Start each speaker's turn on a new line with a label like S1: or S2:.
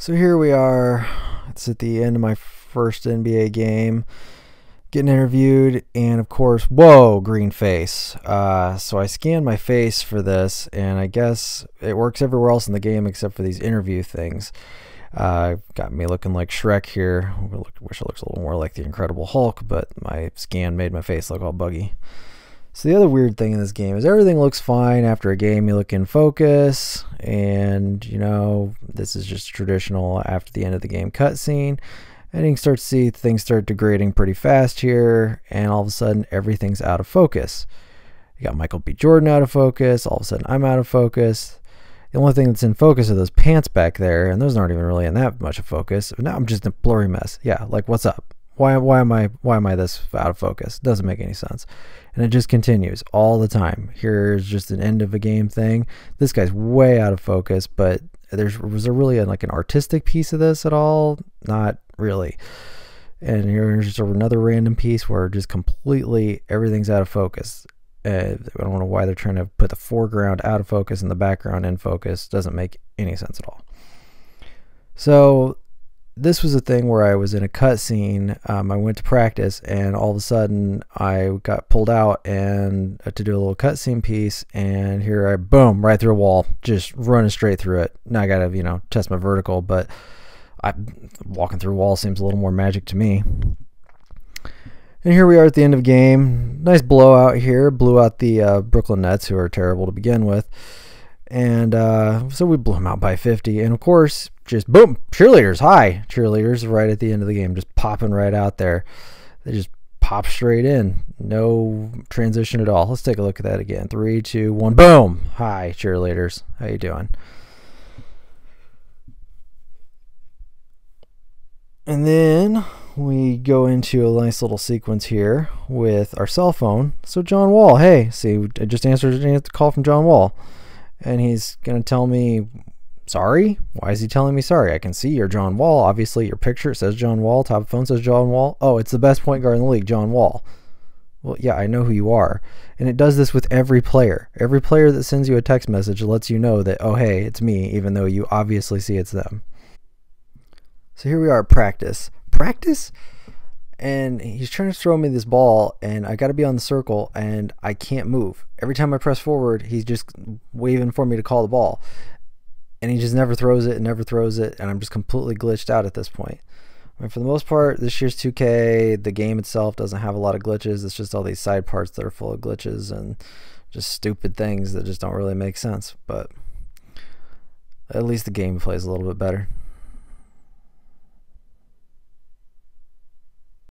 S1: So here we are. It's at the end of my first NBA game. Getting interviewed, and of course, whoa, green face. Uh, so I scanned my face for this, and I guess it works everywhere else in the game except for these interview things. Uh, got me looking like Shrek here. Wish it looks a little more like the Incredible Hulk, but my scan made my face look all buggy. So the other weird thing in this game is everything looks fine after a game. You look in focus, and you know this is just traditional after the end of the game cutscene. And you can start to see things start degrading pretty fast here, and all of a sudden everything's out of focus. You got Michael B. Jordan out of focus. All of a sudden I'm out of focus. The only thing that's in focus are those pants back there, and those aren't even really in that much of focus. Now I'm just a blurry mess. Yeah, like what's up? Why why am I why am I this out of focus? Doesn't make any sense. And it just continues all the time. Here's just an end of a game thing. This guy's way out of focus, but there's was there really a, like an artistic piece of this at all? Not really. And here's just another random piece where just completely everything's out of focus. Uh, I don't know why they're trying to put the foreground out of focus and the background in focus. Doesn't make any sense at all. So this was a thing where I was in a cutscene. Um, I went to practice, and all of a sudden I got pulled out and uh, to do a little cutscene piece. And here I boom right through a wall, just running straight through it. Now I gotta you know test my vertical, but I walking through a wall seems a little more magic to me. And here we are at the end of game. Nice blowout here. Blew out the uh, Brooklyn Nets, who are terrible to begin with. And uh, so we blew them out by 50. And of course, just boom, cheerleaders. Hi, cheerleaders right at the end of the game, just popping right out there. They just pop straight in, no transition at all. Let's take a look at that again. Three, two, one, boom. Hi, cheerleaders. How you doing? And then we go into a nice little sequence here with our cell phone. So John Wall, hey, see, I just answered a call from John Wall, and he's gonna tell me sorry? Why is he telling me sorry? I can see you're John Wall. Obviously, your picture says John Wall. Top of phone says John Wall. Oh, it's the best point guard in the league, John Wall. Well, yeah, I know who you are. And it does this with every player. Every player that sends you a text message lets you know that, oh, hey, it's me, even though you obviously see it's them. So here we are at practice. Practice? And he's trying to throw me this ball, and I got to be on the circle, and I can't move. Every time I press forward, he's just waving for me to call the ball. And he just never throws it and never throws it and i'm just completely glitched out at this point. I mean, for the most part this year's 2k the game itself doesn't have a lot of glitches. It's just all these side parts that are full of glitches and just stupid things that just don't really make sense. But at least the gameplay is a little bit better